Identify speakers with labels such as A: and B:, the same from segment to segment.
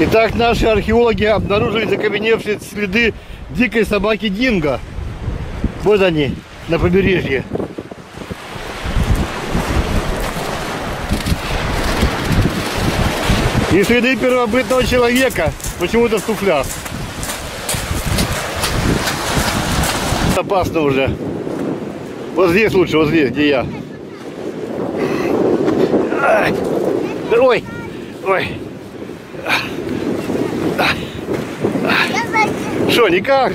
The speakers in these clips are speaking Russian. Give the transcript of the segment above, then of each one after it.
A: Итак, наши археологи обнаружили закаменевшие следы дикой собаки Динго. Вот они, на побережье. И следы первобытного человека, почему-то в туфлях. Опасно уже. Вот здесь лучше, вот здесь, где я. Ой, ой. Что, никак?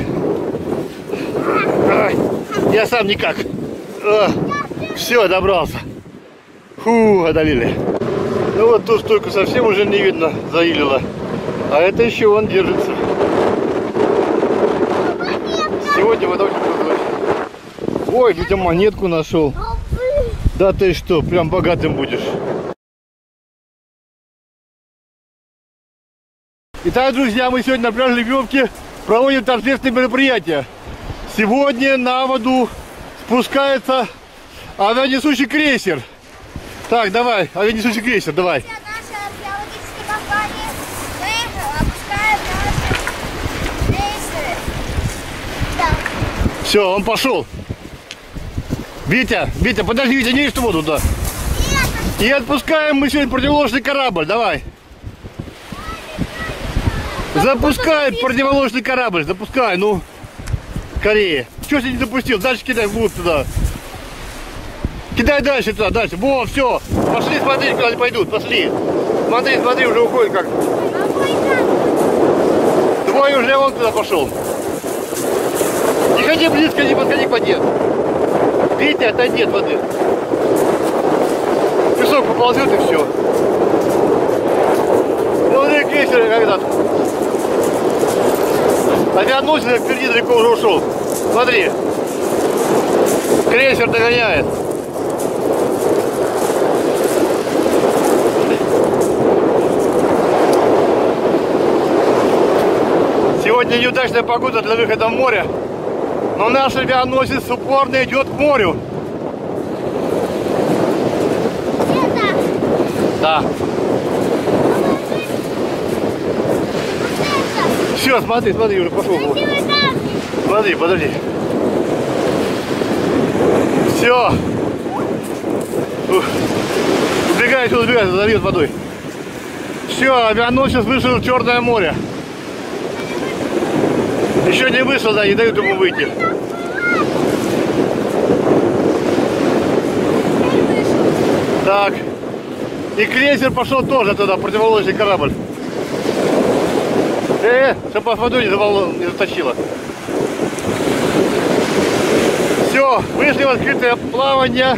A: Я сам никак. Все, добрался. Фу, одолели. Ну вот ту стойку совсем уже не видно, заилило. А это еще он держится. Сегодня вода очень прозрачная. Ой, где монетку нашел. Да ты что, прям богатым будешь. Итак, друзья, мы сегодня на пляже Лебевки проводим торжественное мероприятие. Сегодня на воду спускается авианесущий крейсер. Так, давай, авианесущий крейсер, давай.
B: Да.
A: Все, он пошел. Витя, Витя, подожди, Витя, не ешь воду туда. И отпускаем мы сегодня противоложный корабль, давай. Запускай противоложный корабль, запускай, ну. Скорее. Чего ты не запустил? Дальше кидай вглубь туда. Кидай дальше туда, дальше. Во, все. Пошли смотри, куда они пойдут, пошли. Смотри, смотри, уже уходит как. Твой уже вон туда пошел. Не ходи близко, не подходи к воде. Витя, отойди от воды. Песок поползет и все. Смотри, крейсер когда Авианосец впереди далеко уже ушел. Смотри. Крейсер догоняет. Сегодня неудачная погода для выхода в море. Но наш авианосец упорно идет к морю.
B: Это
A: Да. Все, смотри, смотри, уже пошел. Смотри, подожди. Все. Убегай сюда, убегай, зальет водой. Все, авианосец вышел в Черное море. Еще не вышел, да, не дают ему выйти. Так. И крейсер пошел тоже туда, противоположный корабль. Э, чтобы по воду не, заволо, не затащило. Все, вышли в открытое плавание.